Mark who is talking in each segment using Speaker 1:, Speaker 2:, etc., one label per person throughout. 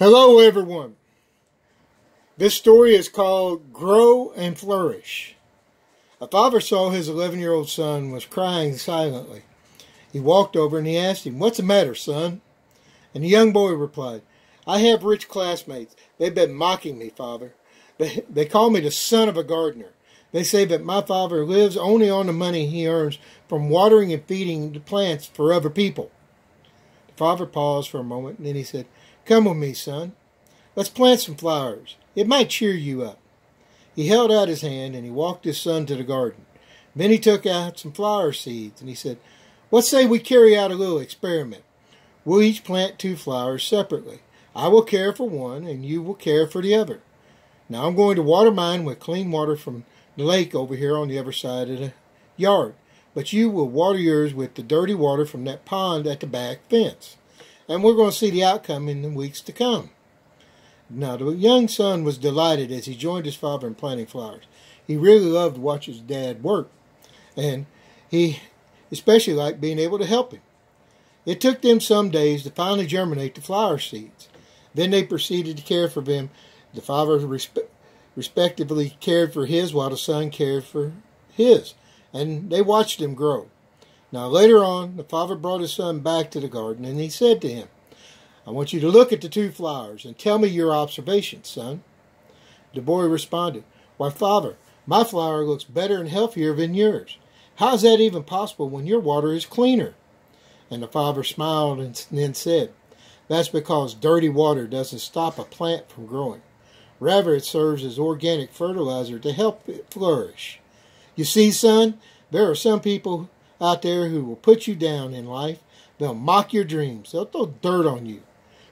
Speaker 1: Hello, everyone. This story is called Grow and Flourish. A father saw his 11 year old son was crying silently. He walked over and he asked him, What's the matter, son? And the young boy replied, I have rich classmates. They've been mocking me, father. They, they call me the son of a gardener. They say that my father lives only on the money he earns from watering and feeding the plants for other people. The father paused for a moment and then he said, Come with me, son. Let's plant some flowers. It might cheer you up. He held out his hand and he walked his son to the garden. Then he took out some flower seeds and he said, Let's say we carry out a little experiment. We'll each plant two flowers separately. I will care for one and you will care for the other. Now I'm going to water mine with clean water from the lake over here on the other side of the yard. But you will water yours with the dirty water from that pond at the back fence. And we're going to see the outcome in the weeks to come. Now, the young son was delighted as he joined his father in planting flowers. He really loved to watch his dad work, and he especially liked being able to help him. It took them some days to finally germinate the flower seeds. Then they proceeded to care for them. The father respe- respectively cared for his while the son cared for his, and they watched them grow. Now, later on, the father brought his son back to the garden, and he said to him, I want you to look at the two flowers and tell me your observations, son. The boy responded, Why, father, my flower looks better and healthier than yours. How is that even possible when your water is cleaner? And the father smiled and then said, That's because dirty water doesn't stop a plant from growing. Rather, it serves as organic fertilizer to help it flourish. You see, son, there are some people out there who will put you down in life. They'll mock your dreams. They'll throw dirt on you.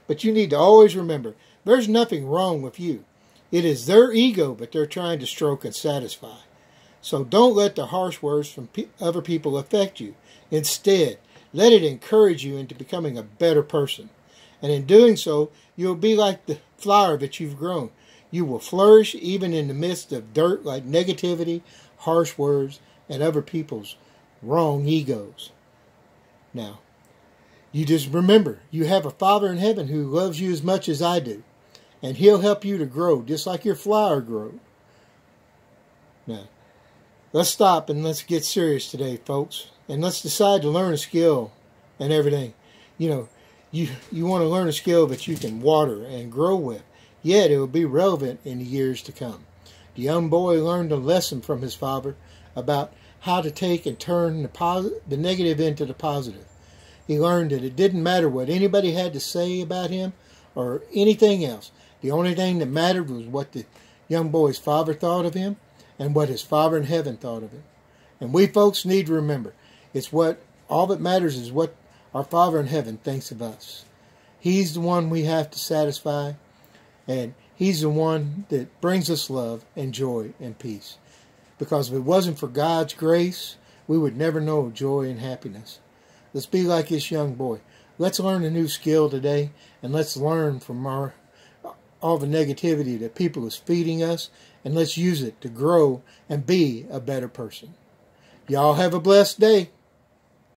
Speaker 1: But you need to always remember there's nothing wrong with you. It is their ego that they're trying to stroke and satisfy. So don't let the harsh words from other people affect you. Instead, let it encourage you into becoming a better person. And in doing so, you'll be like the flower that you've grown. You will flourish even in the midst of dirt like negativity, harsh words, and other people's wrong egos. Now, you just remember, you have a Father in heaven who loves you as much as I do, and He'll help you to grow just like your flower grows. Now, let's stop and let's get serious today, folks, and let's decide to learn a skill and everything. You know, you you want to learn a skill that you can water and grow with yet it will be relevant in the years to come. The young boy learned a lesson from his father about how to take and turn the, the negative into the positive. He learned that it didn't matter what anybody had to say about him or anything else. The only thing that mattered was what the young boy's father thought of him and what his father in heaven thought of him. And we folks need to remember it's what all that matters is what our Father in heaven thinks of us. He's the one we have to satisfy and He's the one that brings us love and joy and peace. Because if it wasn't for God's grace, we would never know joy and happiness. Let's be like this young boy. Let's learn a new skill today, and let's learn from our all the negativity that people is feeding us, and let's use it to grow and be a better person. Y'all have a blessed day.